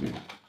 Yeah.